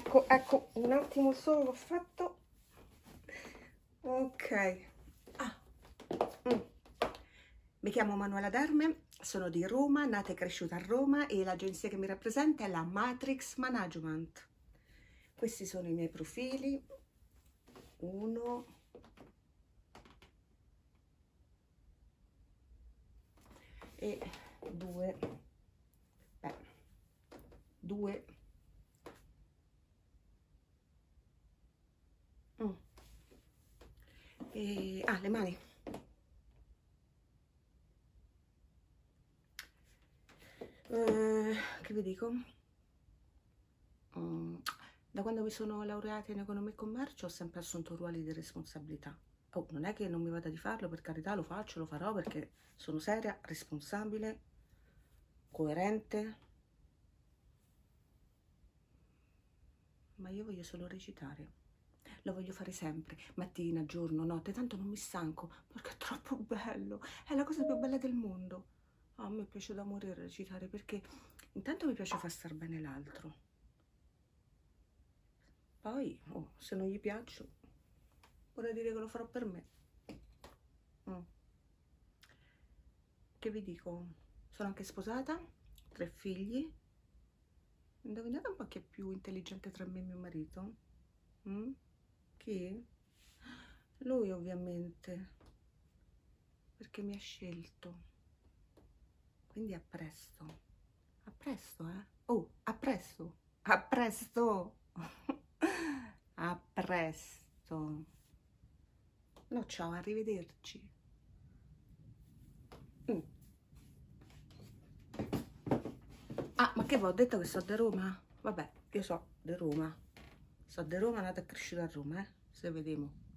ecco, ecco, un attimo solo l'ho fatto. Ok. Ah. Mm. Mi chiamo Manuela Derme, sono di Roma, nata e cresciuta a Roma e l'agenzia che mi rappresenta è la Matrix Management. Questi sono i miei profili. Uno. E due. Beh, due. Mm. E, ah, le mani. Eh, che vi dico? Mm, da quando mi sono laureata in economia e commercio ho sempre assunto ruoli di responsabilità. Oh, non è che non mi vada di farlo, per carità lo faccio, lo farò perché sono seria, responsabile, coerente. Ma io voglio solo recitare. Lo voglio fare sempre, mattina, giorno, notte, tanto non mi stanco, perché è troppo bello. È la cosa più bella del mondo. A me piace da morire recitare perché intanto mi piace far star bene l'altro. Poi, oh, se non gli piaccio, vorrei dire che lo farò per me. Mm. Che vi dico? Sono anche sposata, tre figli. Indovinate un po' chi è più intelligente tra me e mio marito? Mm? Chi? Lui ovviamente, perché mi ha scelto. Quindi a presto. A presto, eh? Oh, a presto. A presto. a presto. No, ciao, arrivederci. Mm. Ah, ma che vi ho detto che sono di Roma? Vabbè, io so di Roma. So di Roma, nata e cresciuta a Roma, eh? Se vediamo.